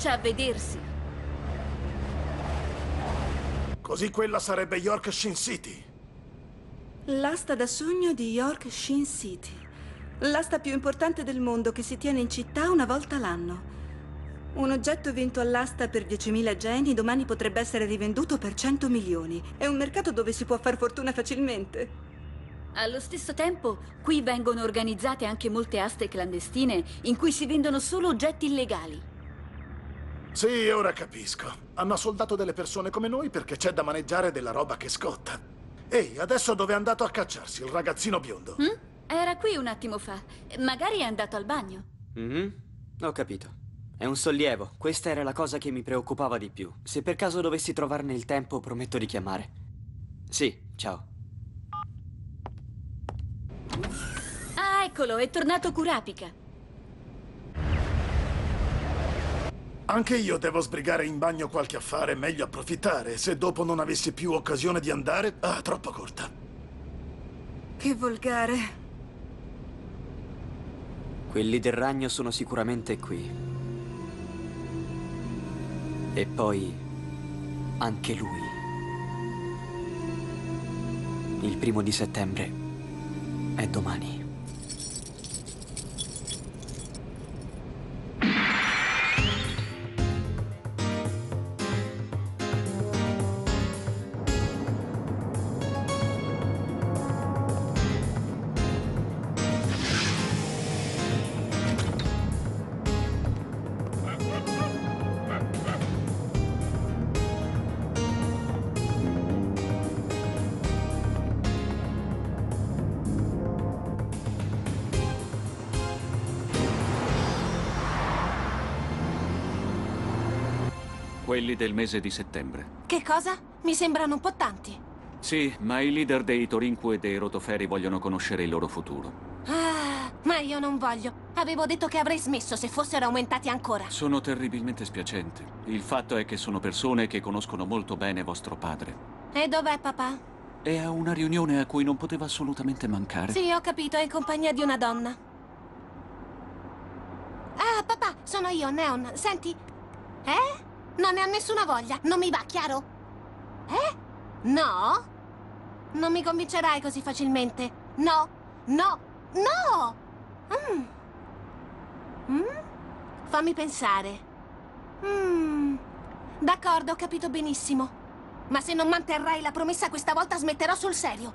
Comincia a vedersi. Così quella sarebbe York Shin City. L'asta da sogno di York Shin City. L'asta più importante del mondo che si tiene in città una volta l'anno. Un oggetto vinto all'asta per 10.000 geni domani potrebbe essere rivenduto per 100 milioni. È un mercato dove si può far fortuna facilmente. Allo stesso tempo, qui vengono organizzate anche molte aste clandestine in cui si vendono solo oggetti illegali. Sì, ora capisco. Hanno soldato delle persone come noi perché c'è da maneggiare della roba che scotta. Ehi, adesso dove è andato a cacciarsi il ragazzino biondo? Hm? Era qui un attimo fa. Magari è andato al bagno. Mhm, ho capito. È un sollievo. Questa era la cosa che mi preoccupava di più. Se per caso dovessi trovarne il tempo, prometto di chiamare. Sì, ciao. Ah, eccolo, è tornato Kurapika. Anche io devo sbrigare in bagno qualche affare, meglio approfittare. Se dopo non avessi più occasione di andare, ah, troppo corta. Che volgare. Quelli del ragno sono sicuramente qui. E poi anche lui. Il primo di settembre è domani. Quelli del mese di settembre. Che cosa? Mi sembrano un po' tanti. Sì, ma i leader dei Torinku e dei Rotoferi vogliono conoscere il loro futuro. Ah, ma io non voglio. Avevo detto che avrei smesso se fossero aumentati ancora. Sono terribilmente spiacenti. Il fatto è che sono persone che conoscono molto bene vostro padre. E dov'è papà? È a una riunione a cui non poteva assolutamente mancare. Sì, ho capito, è in compagnia di una donna. Ah, papà, sono io, Neon. Senti? Eh? Non ne ha nessuna voglia. Non mi va, chiaro? Eh? No? Non mi convincerai così facilmente. No, no, no! Mm. Mm? Fammi pensare. Mm. D'accordo, ho capito benissimo. Ma se non manterrai la promessa questa volta smetterò sul serio.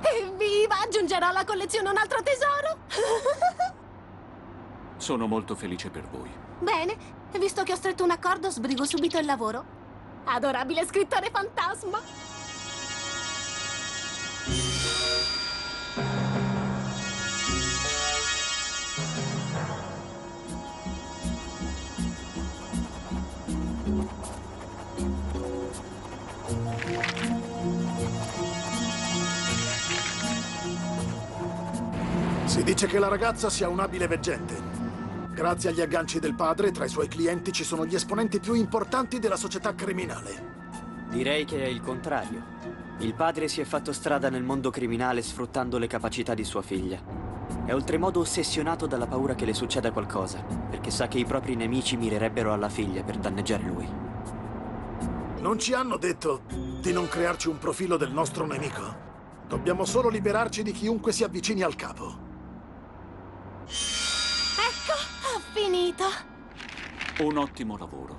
Evviva! Aggiungerò alla collezione un altro tesoro! Sono molto felice per voi. Bene, visto che ho stretto un accordo, sbrigo subito il lavoro. Adorabile scrittore fantasma! Si dice che la ragazza sia un abile veggente. Grazie agli agganci del padre, tra i suoi clienti ci sono gli esponenti più importanti della società criminale. Direi che è il contrario. Il padre si è fatto strada nel mondo criminale sfruttando le capacità di sua figlia. È oltremodo ossessionato dalla paura che le succeda qualcosa, perché sa che i propri nemici mirerebbero alla figlia per danneggiare lui. Non ci hanno detto di non crearci un profilo del nostro nemico. Dobbiamo solo liberarci di chiunque si avvicini al capo. Finito. Un ottimo lavoro.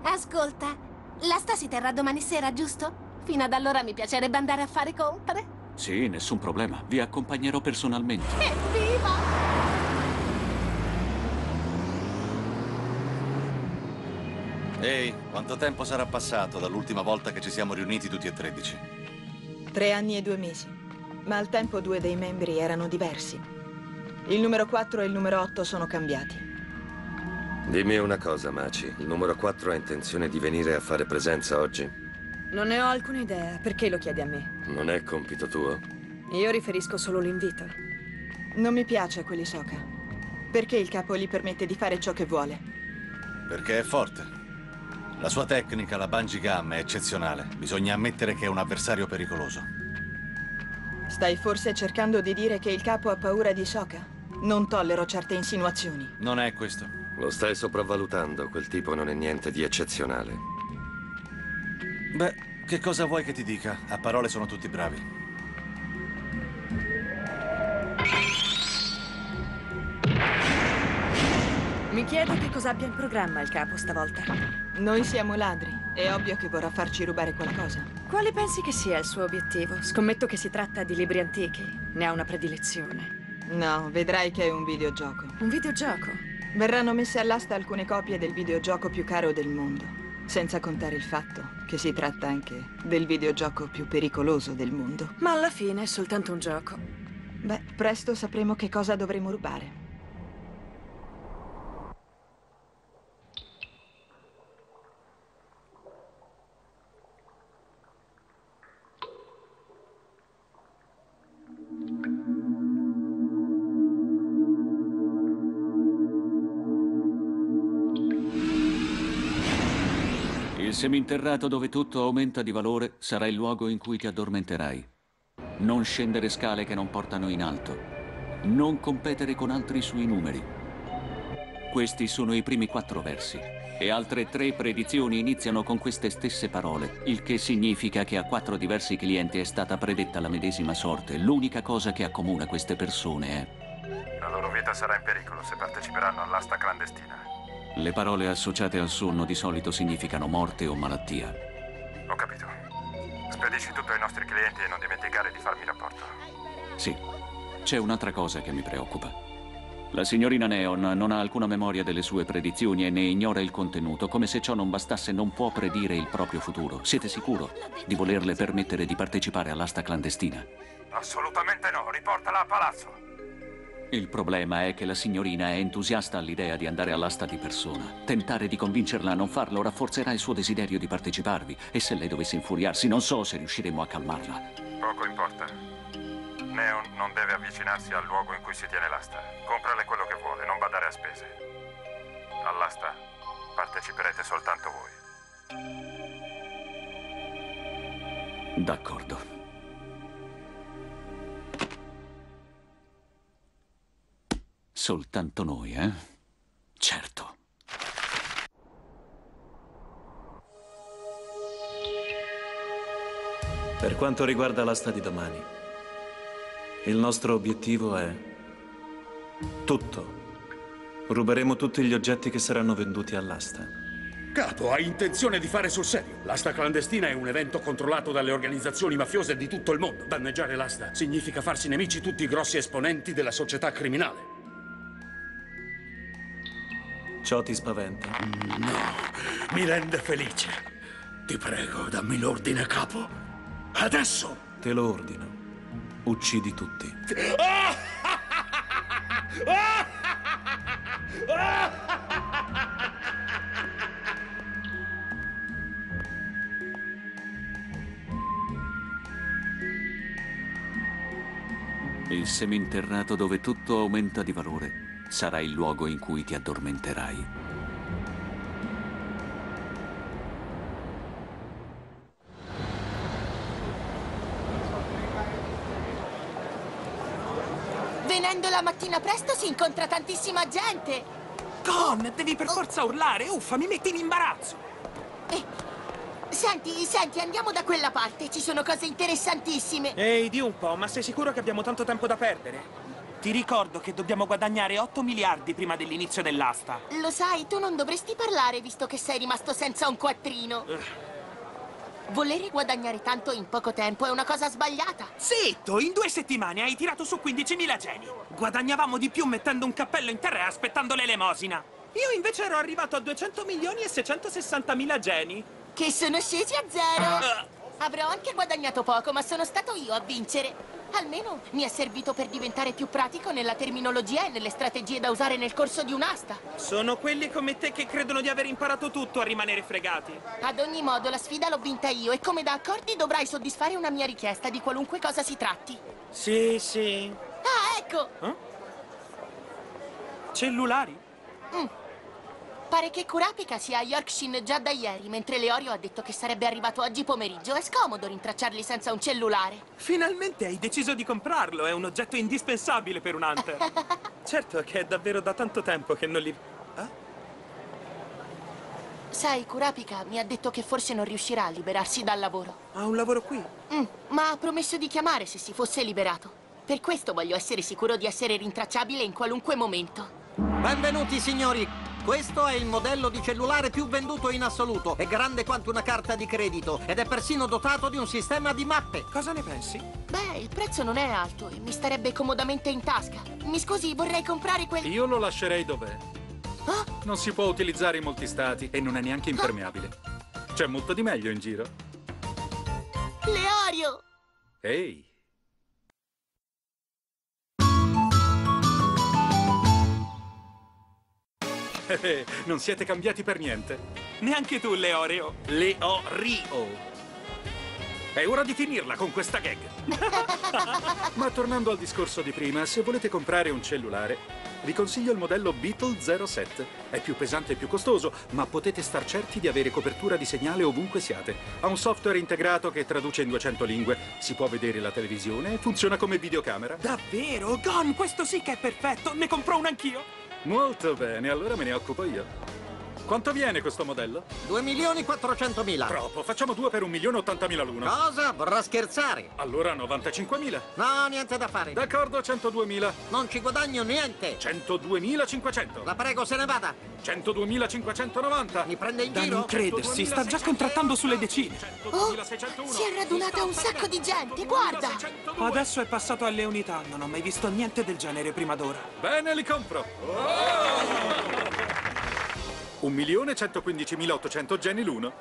Ascolta, l'asta si terrà domani sera, giusto? Fino ad allora mi piacerebbe andare a fare compere. Sì, nessun problema. Vi accompagnerò personalmente. Evviva! Ehi, quanto tempo sarà passato dall'ultima volta che ci siamo riuniti tutti e tredici? Tre anni e due mesi. Ma al tempo due dei membri erano diversi. Il numero 4 e il numero 8 sono cambiati. Dimmi una cosa, Maci. Il numero 4 ha intenzione di venire a fare presenza oggi? Non ne ho alcuna idea. Perché lo chiedi a me? Non è compito tuo? Io riferisco solo l'invito. Non mi piace quell'Isoka. Perché il capo gli permette di fare ciò che vuole? Perché è forte. La sua tecnica, la bungee gum, è eccezionale. Bisogna ammettere che è un avversario pericoloso. Stai forse cercando di dire che il capo ha paura di Isoka? Non tollero certe insinuazioni. Non è questo. Lo stai sopravvalutando, quel tipo non è niente di eccezionale. Beh, che cosa vuoi che ti dica? A parole sono tutti bravi. Mi chiedo che cosa abbia in programma il capo stavolta. Noi siamo ladri. È ovvio che vorrà farci rubare qualcosa. Quale pensi che sia il suo obiettivo? Scommetto che si tratta di libri antichi. Ne ha una predilezione. No, vedrai che è un videogioco. Un videogioco? Verranno messe all'asta alcune copie del videogioco più caro del mondo. Senza contare il fatto che si tratta anche del videogioco più pericoloso del mondo. Ma alla fine è soltanto un gioco. Beh, presto sapremo che cosa dovremo rubare. Il seminterrato dove tutto aumenta di valore sarà il luogo in cui ti addormenterai. Non scendere scale che non portano in alto. Non competere con altri sui numeri. Questi sono i primi quattro versi. E altre tre predizioni iniziano con queste stesse parole, il che significa che a quattro diversi clienti è stata predetta la medesima sorte. L'unica cosa che accomuna queste persone è... La loro vita sarà in pericolo se parteciperanno all'asta clandestina. Le parole associate al sonno di solito significano morte o malattia. Ho capito. Spedisci tutto ai nostri clienti e non dimenticare di farmi rapporto. Sì, c'è un'altra cosa che mi preoccupa. La signorina Neon non ha alcuna memoria delle sue predizioni e ne ignora il contenuto, come se ciò non bastasse non può predire il proprio futuro. Siete sicuro di volerle permettere di partecipare all'asta clandestina? Assolutamente no, riportala a palazzo. Il problema è che la signorina è entusiasta all'idea di andare all'asta di persona. Tentare di convincerla a non farlo rafforzerà il suo desiderio di parteciparvi e se lei dovesse infuriarsi non so se riusciremo a calmarla. Poco importa. Neon non deve avvicinarsi al luogo in cui si tiene l'asta. Comprale quello che vuole, non badare a spese. All'asta parteciperete soltanto voi. D'accordo. Soltanto noi, eh? Certo. Per quanto riguarda l'asta di domani, il nostro obiettivo è tutto. Ruberemo tutti gli oggetti che saranno venduti all'asta. Capo, hai intenzione di fare sul serio? L'asta clandestina è un evento controllato dalle organizzazioni mafiose di tutto il mondo. Danneggiare l'asta significa farsi nemici tutti i grossi esponenti della società criminale. Ciò ti spaventa? No, mi rende felice. Ti prego, dammi l'ordine, capo. Adesso! Te lo ordino. Uccidi tutti. Il seminterrato dove tutto aumenta di valore sarà il luogo in cui ti addormenterai. Venendo la mattina presto si incontra tantissima gente. Con, devi per forza urlare. Uffa, mi metti in imbarazzo. Eh, senti, senti, andiamo da quella parte. Ci sono cose interessantissime. Ehi, di un po', ma sei sicuro che abbiamo tanto tempo da perdere? Ti ricordo che dobbiamo guadagnare 8 miliardi prima dell'inizio dell'asta. Lo sai, tu non dovresti parlare visto che sei rimasto senza un quattrino. Volere guadagnare tanto in poco tempo è una cosa sbagliata. Zitto! In due settimane hai tirato su 15.000 geni. Guadagnavamo di più mettendo un cappello in terra e aspettando l'elemosina. Io invece ero arrivato a 200 milioni e 660.000 geni. Che sono scesi a zero. Avrò anche guadagnato poco, ma sono stato io a vincere. Almeno mi è servito per diventare più pratico nella terminologia e nelle strategie da usare nel corso di un'asta. Sono quelli come te che credono di aver imparato tutto a rimanere fregati. Ad ogni modo, la sfida l'ho vinta io e come da accordi dovrai soddisfare una mia richiesta di qualunque cosa si tratti. Sì, sì. Ah, ecco! Cellulari? Mm. Pare che Kurapika sia a Yorkshire già da ieri, mentre Leorio ha detto che sarebbe arrivato oggi pomeriggio. È scomodo rintracciarli senza un cellulare. Finalmente hai deciso di comprarlo, è un oggetto indispensabile per un hunter. certo che è davvero da tanto tempo che non li... Sai, Kurapika mi ha detto che forse non riuscirà a liberarsi dal lavoro. Ha un lavoro qui? Mm, ma ha promesso di chiamare se si fosse liberato. Per questo voglio essere sicuro di essere rintracciabile in qualunque momento. Benvenuti signori! Questo è il modello di cellulare più venduto in assoluto. È grande quanto una carta di credito ed è persino dotato di un sistema di mappe. Cosa ne pensi? Beh, il prezzo non è alto e mi starebbe comodamente in tasca. Mi scusi, vorrei comprare quel... Io lo lascerei dov'è. Ah? Non si può utilizzare in molti stati e non è neanche impermeabile. C'è molto di meglio in giro. Leorio! Ehi! non siete cambiati per niente. Neanche tu, Leoreo. Leorio. È ora di finirla con questa gag. Ma tornando al discorso di prima, se volete comprare un cellulare, vi consiglio il modello Beetle 07. È più pesante e più costoso, ma potete star certi di avere copertura di segnale ovunque siate. Ha un software integrato che traduce in 200 lingue, si può vedere la televisione e funziona come videocamera. Davvero? Gon, questo sì che è perfetto! Ne compro un anch'io! Molto bene, allora me ne occupo io. Quanto viene questo modello? 2 milioni 400 mila. Troppo, facciamo due per un milione 80.000 l'uno. Cosa? Vorrà scherzare? Allora 95.000. No, niente da fare. D'accordo, 102.000. Non ci guadagno niente. 102.500. La prego, se ne vada. 102.590. Mi prende in Da giro? non credersi, sta già contrattando sulle decine. Oh, si è radunata un sacco di gente, guarda! Adesso è passato alle unità, non ho mai visto niente del genere prima d'ora. Bene, li compro. 1.115.800 geni l'uno.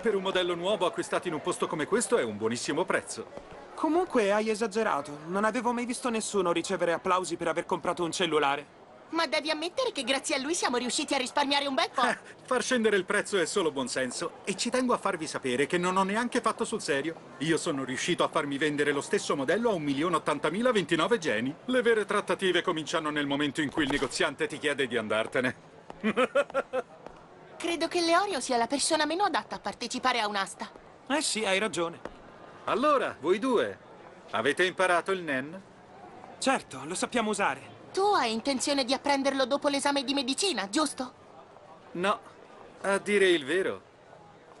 Per un modello nuovo acquistato in un posto come questo è un buonissimo prezzo. Comunque hai esagerato. Non avevo mai visto nessuno ricevere applausi per aver comprato un cellulare. Ma devi ammettere che grazie a lui siamo riusciti a risparmiare un bel po'. Far scendere il prezzo è solo buonsenso e ci tengo a farvi sapere che non ho neanche fatto sul serio. Io sono riuscito a farmi vendere lo stesso modello a 1.080.029 geni. Le vere trattative cominciano nel momento in cui il negoziante ti chiede di andartene. Credo che Leorio sia la persona meno adatta a partecipare a un'asta. Eh sì, hai ragione. Allora, voi due, avete imparato il NEN? Certo, lo sappiamo usare. Tu hai intenzione di apprenderlo dopo l'esame di medicina, giusto? No, a dire il vero,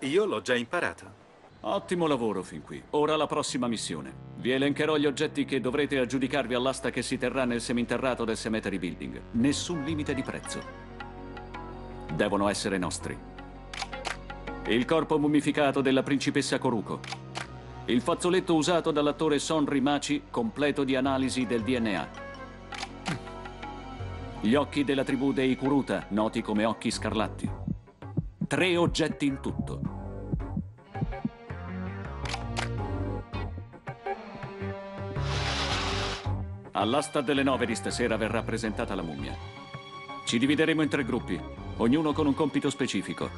io l'ho già imparato. Ottimo lavoro fin qui. Ora la prossima missione. Vi elencherò gli oggetti che dovrete aggiudicarvi all'asta che si terrà nel seminterrato del Cemetery Building. Nessun limite di prezzo. Devono essere nostri. Il corpo mummificato della principessa Koruko. Il fazzoletto usato dall'attore Sonri Machi, completo di analisi del DNA. Gli occhi della tribù dei Kuruta, noti come occhi scarlatti. Tre oggetti in tutto. All'asta delle nove di stasera verrà presentata la mummia. Ci divideremo in tre gruppi, ognuno con un compito specifico.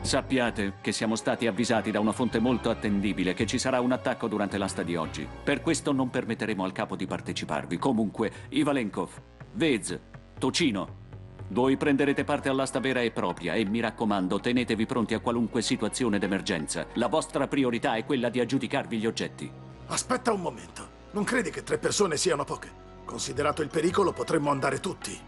Sappiate che siamo stati avvisati da una fonte molto attendibile che ci sarà un attacco durante l'asta di oggi. Per questo non permetteremo al capo di parteciparvi. Comunque, Ivalenkov, Vez, Tocino, voi prenderete parte all'asta vera e propria e mi raccomando, tenetevi pronti a qualunque situazione d'emergenza. La vostra priorità è quella di aggiudicarvi gli oggetti. Aspetta un momento. Non credi che tre persone siano poche? Considerato il pericolo, potremmo andare tutti.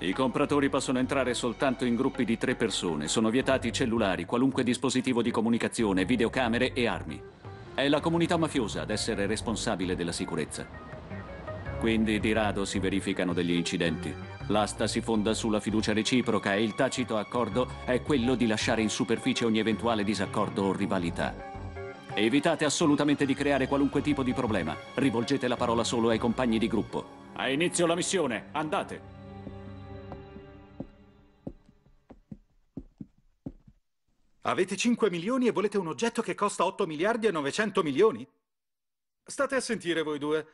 I compratori possono entrare soltanto in gruppi di tre persone. Sono vietati cellulari, qualunque dispositivo di comunicazione, videocamere e armi. È la comunità mafiosa ad essere responsabile della sicurezza. Quindi di rado si verificano degli incidenti. L'asta si fonda sulla fiducia reciproca e il tacito accordo è quello di lasciare in superficie ogni eventuale disaccordo o rivalità. Evitate assolutamente di creare qualunque tipo di problema. Rivolgete la parola solo ai compagni di gruppo. A inizio la missione, andate! Avete 5 milioni e volete un oggetto che costa 8 miliardi e 900 milioni? State a sentire voi due.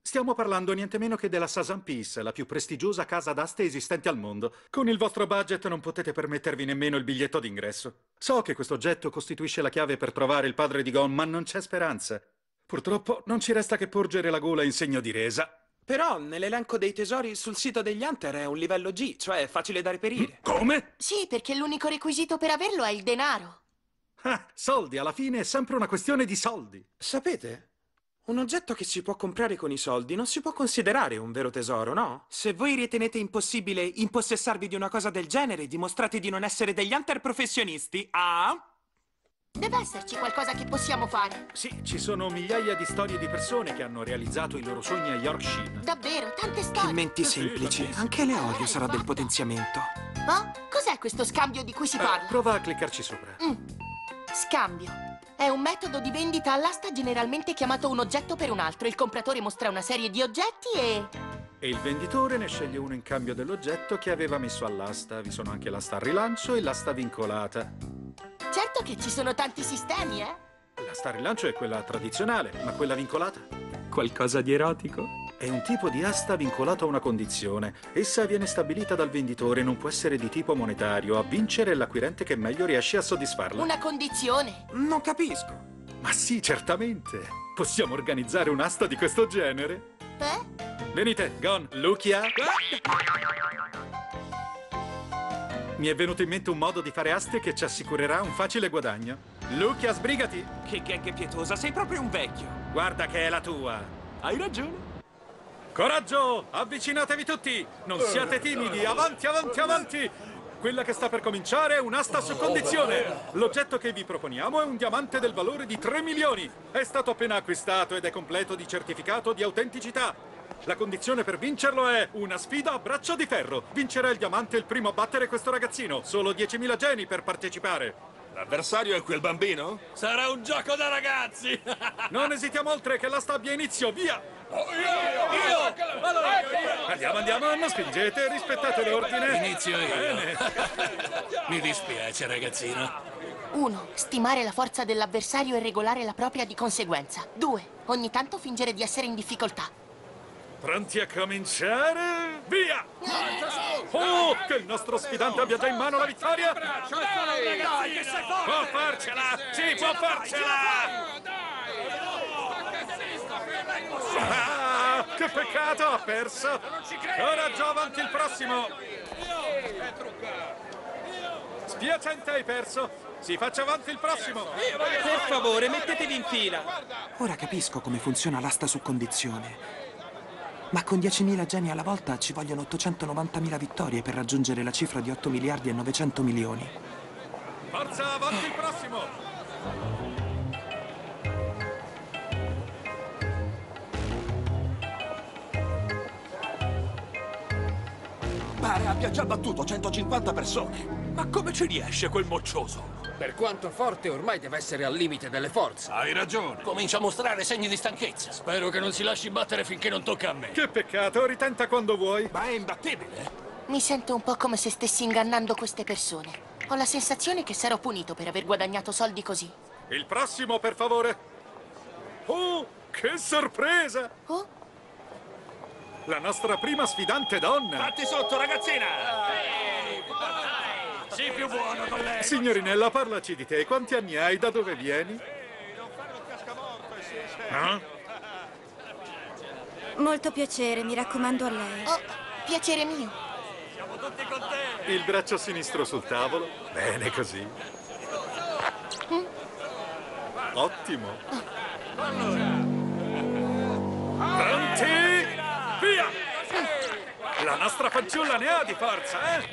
Stiamo parlando niente meno che della Sasan Peace, la più prestigiosa casa d'aste esistente al mondo. Con il vostro budget non potete permettervi nemmeno il biglietto d'ingresso. So che questo oggetto costituisce la chiave per trovare il padre di Gon, ma non c'è speranza. Purtroppo non ci resta che porgere la gola in segno di resa. Però nell'elenco dei tesori sul sito degli Hunter è un livello G, cioè è facile da reperire. Come? Sì, perché l'unico requisito per averlo è il denaro. Ah, soldi, alla fine è sempre una questione di soldi. Sapete? Un oggetto che si può comprare con i soldi non si può considerare un vero tesoro, no? Se voi ritenete impossibile impossessarvi di una cosa del genere, dimostrate di non essere degli hunter professionisti. Ah? Deve esserci qualcosa che possiamo fare. Sì, ci sono migliaia di storie di persone che hanno realizzato i loro sogni a Yorkshire. Davvero, tante Che storie. menti semplici. Anche Leorio sarà del potenziamento. Oh, cos'è questo scambio di cui si Eh, parla? prova a cliccarci sopra. Scambio. È un metodo di vendita all'asta generalmente chiamato un oggetto per un altro. Il compratore mostra una serie di oggetti e... E il venditore ne sceglie uno in cambio dell'oggetto che aveva messo all'asta. Vi sono anche l'asta a rilancio e l'asta vincolata. Certo che ci sono tanti sistemi, eh? L'asta a rilancio è quella tradizionale, ma quella vincolata? Qualcosa di erotico? È un tipo di asta vincolato a una condizione. Essa viene stabilita dal venditore e non può essere di tipo monetario. A vincere è l'acquirente che meglio riesce a soddisfarla. Una condizione. Non capisco. Ma sì, certamente. Possiamo organizzare un'asta di questo genere? Eh? Venite, Gon, Lucia. Mi è venuto in mente un modo di fare aste che ci assicurerà un facile guadagno. Lucia, sbrigati! Che gag pietosa, sei proprio un vecchio. Guarda che è la tua. Hai ragione. Coraggio! Avvicinatevi tutti! Non siate timidi! Avanti, avanti, avanti! Quella che sta per cominciare è un'asta su condizione. L'oggetto che vi proponiamo è un diamante del valore di 3 milioni. È stato appena acquistato ed è completo di certificato di autenticità. La condizione per vincerlo è una sfida a braccio di ferro. Vincerà il diamante il primo a battere questo ragazzino. Solo 10.000 geni per partecipare. L'avversario è quel bambino? Sarà un gioco da ragazzi! Non esitiamo oltre che l'asta abbia inizio, via! io! Allora, Andiamo, andiamo, non spingete, rispettate l'ordine. Inizio io. Bene. Mi dispiace, ragazzino. 1. Stimare la forza dell'avversario e regolare la propria di conseguenza. 2. Ogni tanto fingere di essere in difficoltà. Pronti a cominciare? Via! Oh, che il nostro sfidante abbia già in mano la vittoria! Può farcela! Sì, può farcela! Ah, che peccato, ha perso! Coraggio, avanti il prossimo! Spiacente, hai perso! Si faccia avanti il prossimo! Per favore, mettetevi in fila. Ora capisco come funziona l'asta su condizione. Ma con 10.000 geni alla volta ci vogliono 890.000 vittorie per raggiungere la cifra di 8 miliardi e 900 milioni. Forza, avanti il prossimo! Pare abbia già battuto 150 persone. Ma come ci riesce quel moccioso? Per quanto forte ormai deve essere al limite delle forze. Hai ragione. Comincia a mostrare segni di stanchezza. Spero che non si lasci battere finché non tocca a me. Che peccato, ritenta quando vuoi. Ma è imbattibile. Mi sento un po' come se stessi ingannando queste persone. Ho la sensazione che sarò punito per aver guadagnato soldi così. Il prossimo, per favore! Oh, che sorpresa! Oh? La nostra prima sfidante donna! Fatti sotto, ragazzina! Sii più buono con lei. Signorinella, parlaci di te. Quanti anni hai? Da dove vieni? No? Molto piacere, mi raccomando a lei. Oh, piacere mio. Siamo tutti con te. Il braccio sinistro sul tavolo. Bene così. Ottimo. Pronti? Via! La nostra fanciulla ne ha di forza, eh?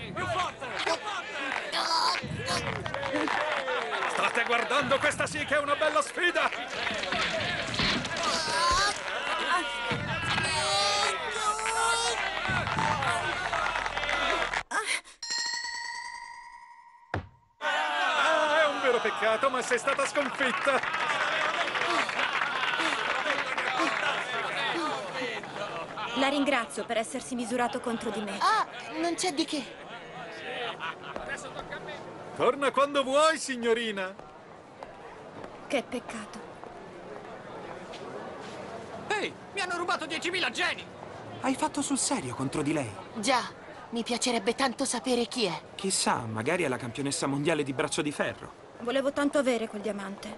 State guardando, questa sì che è una bella sfida! Ah, è un vero peccato, ma sei stata sconfitta! La ringrazio per essersi misurato contro di me. Ah, non c'è di che. Torna quando vuoi, signorina! Che peccato. Ehi, mi hanno rubato 10.000 geni! Hai fatto sul serio contro di lei? Già, mi piacerebbe tanto sapere chi è. Chissà, magari è la campionessa mondiale di braccio di ferro. Volevo tanto avere quel diamante.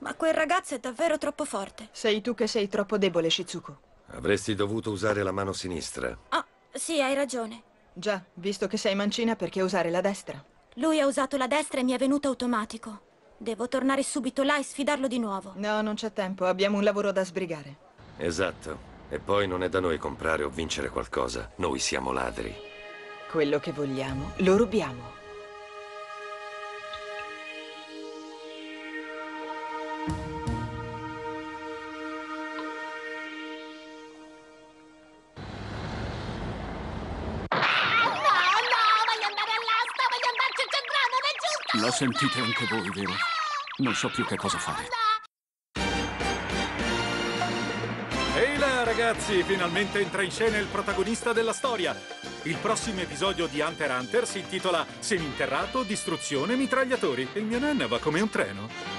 Ma quel ragazzo è davvero troppo forte. Sei tu che sei troppo debole, Shizuko. Avresti dovuto usare la mano sinistra. Oh, sì, hai ragione. Già, visto che sei mancina, perché usare la destra? Lui ha usato la destra e mi è venuto automatico. Devo tornare subito là e sfidarlo di nuovo. No, non c'è tempo, abbiamo un lavoro da sbrigare. Esatto. E poi non è da noi comprare o vincere qualcosa. Noi siamo ladri. Quello che vogliamo, lo rubiamo. Sentite anche voi, vero? Non so più che cosa fare. Ehi là, ragazzi! Finalmente entra in scena il protagonista della storia. Il prossimo episodio di Hunter Hunter si intitola Seminterrato, distruzione, mitragliatori. Il mio nonno va come un treno.「